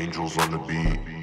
Angels on the beat.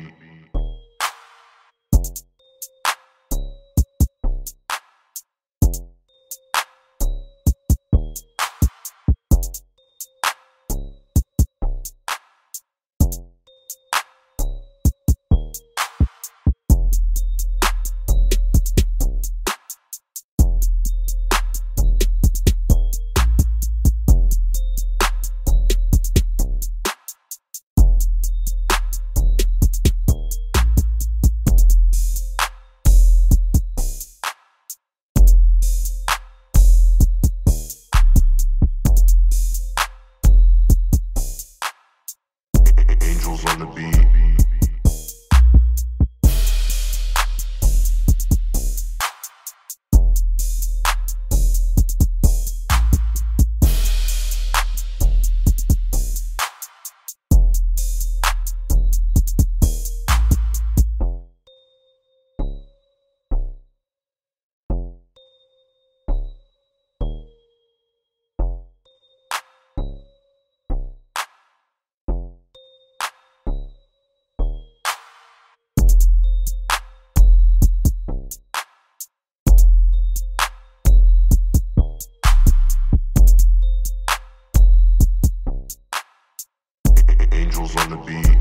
on the beat.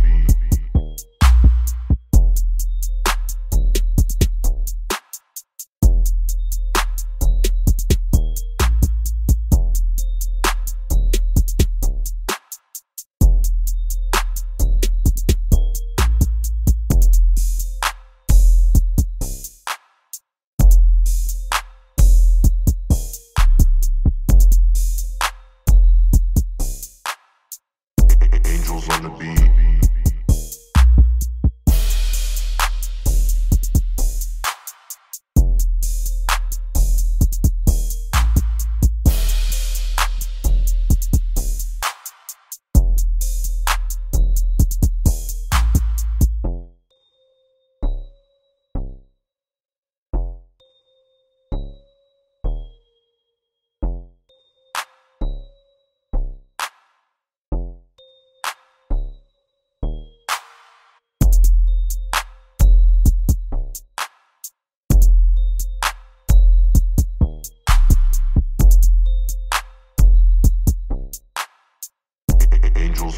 on the beat.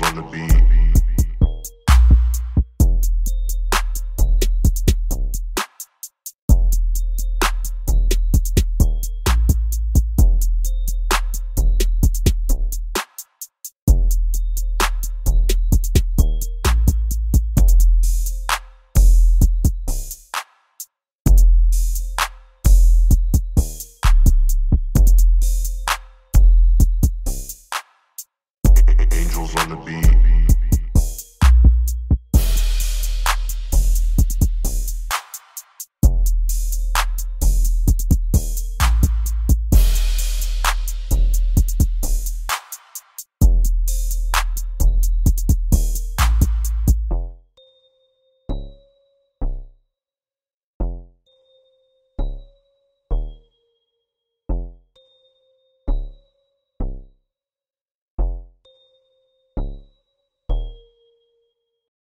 on the beat. on the beat.